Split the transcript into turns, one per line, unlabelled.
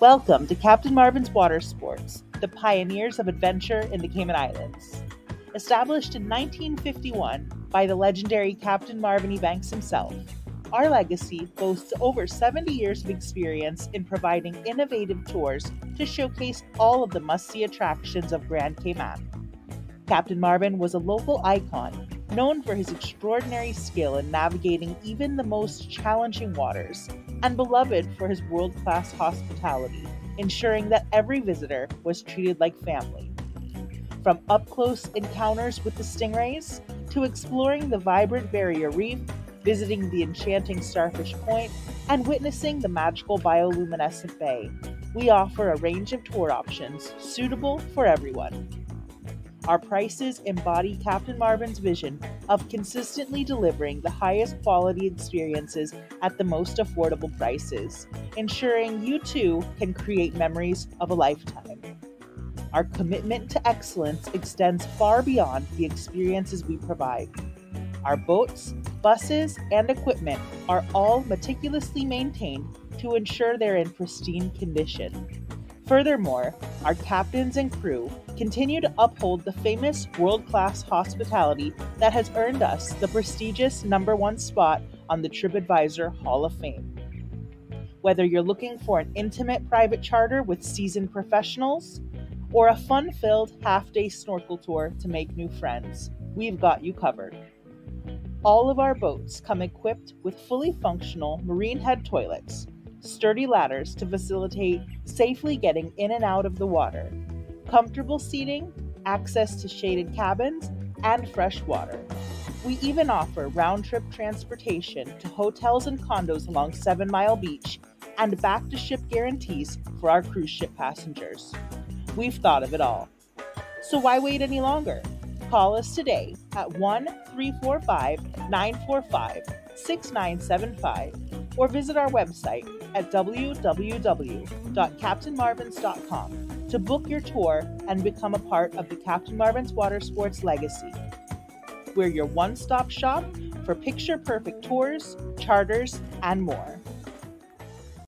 Welcome to Captain Marvin's Water Sports, the pioneers of adventure in the Cayman Islands. Established in 1951 by the legendary Captain Marvin E. Banks himself, our legacy boasts over 70 years of experience in providing innovative tours to showcase all of the must see attractions of Grand Cayman. Captain Marvin was a local icon, known for his extraordinary skill in navigating even the most challenging waters, and beloved for his world class hospitality, ensuring that every visitor was treated like family. From up close encounters with the stingrays to exploring the vibrant barrier reef visiting the enchanting Starfish Point, and witnessing the magical bioluminescent bay. We offer a range of tour options suitable for everyone. Our prices embody Captain Marvin's vision of consistently delivering the highest quality experiences at the most affordable prices, ensuring you too can create memories of a lifetime. Our commitment to excellence extends far beyond the experiences we provide. Our boats, buses, and equipment are all meticulously maintained to ensure they're in pristine condition. Furthermore, our captains and crew continue to uphold the famous world class hospitality that has earned us the prestigious number one spot on the TripAdvisor Hall of Fame. Whether you're looking for an intimate private charter with seasoned professionals or a fun filled half day snorkel tour to make new friends, we've got you covered. All of our boats come equipped with fully functional marine head toilets, sturdy ladders to facilitate safely getting in and out of the water, comfortable seating, access to shaded cabins, and fresh water. We even offer round trip transportation to hotels and condos along Seven Mile Beach and back to ship guarantees for our cruise ship passengers. We've thought of it all. So why wait any longer? Call us today at 1 345 945 6975 or visit our website at www.captainmarvins.com to book your tour and become a part of the Captain Marvin's Water Sports legacy. We're your one stop shop for picture perfect tours, charters, and more.